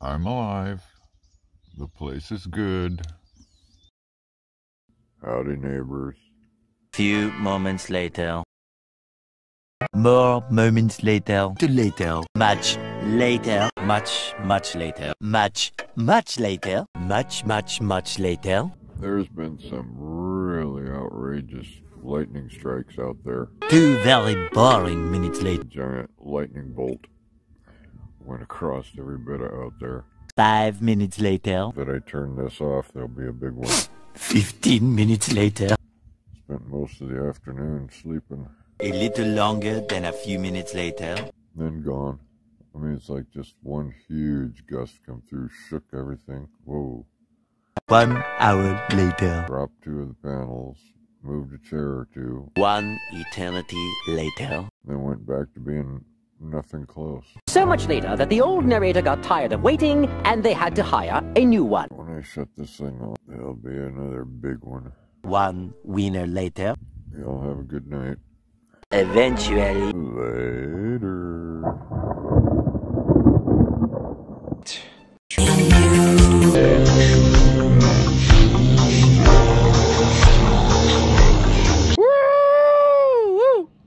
I'm alive. The place is good. Howdy, neighbors. Few moments later. More moments later. To later. Much later. Much, much later. Much, much later. Much, much, much later. There's been some really outrageous lightning strikes out there. Two very boring minutes later. Giant lightning bolt went across every bit of out there. Five minutes later. That I turn this off, there'll be a big one. Fifteen minutes later. Spent most of the afternoon sleeping. A little longer than a few minutes later. Then gone. I mean, it's like just one huge gust come through, shook everything. Whoa. One hour later. Dropped two of the panels, moved a chair or two. One eternity later. Then went back to being nothing close. So much later that the old narrator got tired of waiting and they had to hire a new one. When I shut this thing off, there'll be another big one. One winner later. Y'all have a good night. Eventually. Later.